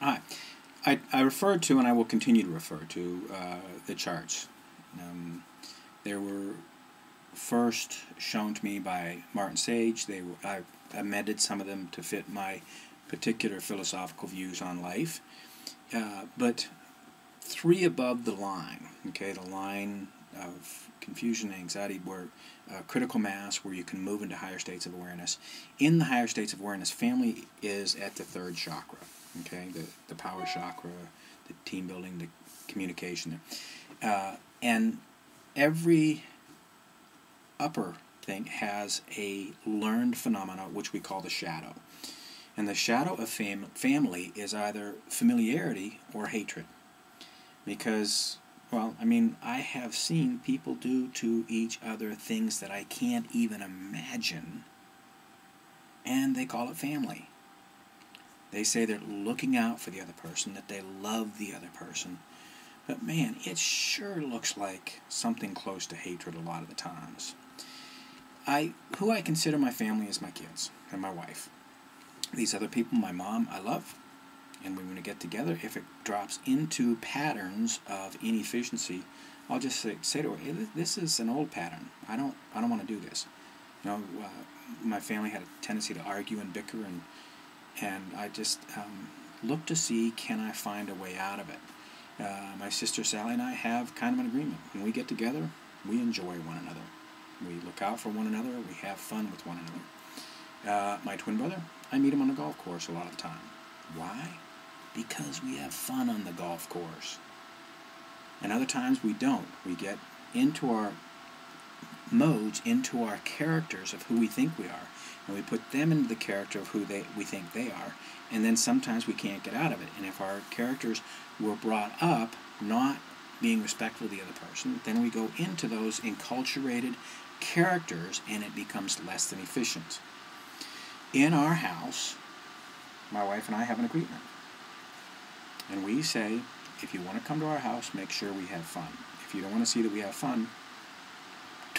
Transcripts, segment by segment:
Hi. I, I referred to, and I will continue to refer to, uh, the charts. Um, they were first shown to me by Martin Sage. They were, I amended some of them to fit my particular philosophical views on life. Uh, but three above the line, okay, the line of confusion and anxiety where uh, critical mass where you can move into higher states of awareness in the higher states of awareness family is at the third chakra okay the, the power chakra the team building the communication there. Uh, and every upper thing has a learned phenomena which we call the shadow. And the shadow of fam- family is either familiarity or hatred. Because well, I mean, I have seen people do to each other things that I can't even imagine, and they call it family. They say they're looking out for the other person, that they love the other person. But man, it sure looks like something close to hatred a lot of the times. I who I consider my family is my kids and my wife. These other people, my mom, I love and going to get together, if it drops into patterns of inefficiency, I'll just say, say to her, hey, this is an old pattern. I don't, I don't want to do this. You know, uh, my family had a tendency to argue and bicker, and and I just um, look to see can I find a way out of it. Uh, my sister Sally and I have kind of an agreement. When we get together, we enjoy one another. We look out for one another. We have fun with one another. Uh, my twin brother, I meet him on the golf course a lot of the time. Why? because we have fun on the golf course. And other times we don't. We get into our modes, into our characters of who we think we are. And we put them into the character of who they, we think they are. And then sometimes we can't get out of it. And if our characters were brought up not being respectful of the other person, then we go into those enculturated characters and it becomes less than efficient. In our house, my wife and I have an agreement. And we say, if you want to come to our house, make sure we have fun. If you don't want to see that we have fun,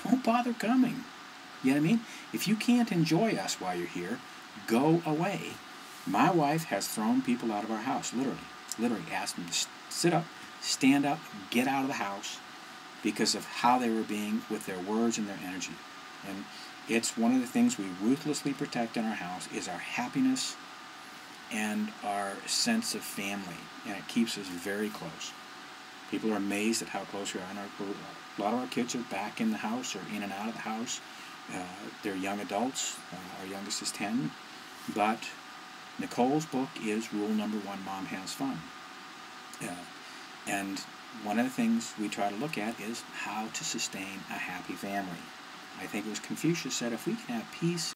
don't bother coming. You know what I mean? If you can't enjoy us while you're here, go away. My wife has thrown people out of our house, literally. Literally asked them to sit up, stand up, get out of the house because of how they were being with their words and their energy. And it's one of the things we ruthlessly protect in our house is our happiness and our sense of family, and it keeps us very close. People are amazed at how close we are. And our, a lot of our kids are back in the house or in and out of the house. Uh, they're young adults. Uh, our youngest is 10. But Nicole's book is rule number one Mom Has Fun. Uh, and one of the things we try to look at is how to sustain a happy family. I think it was Confucius said if we can have peace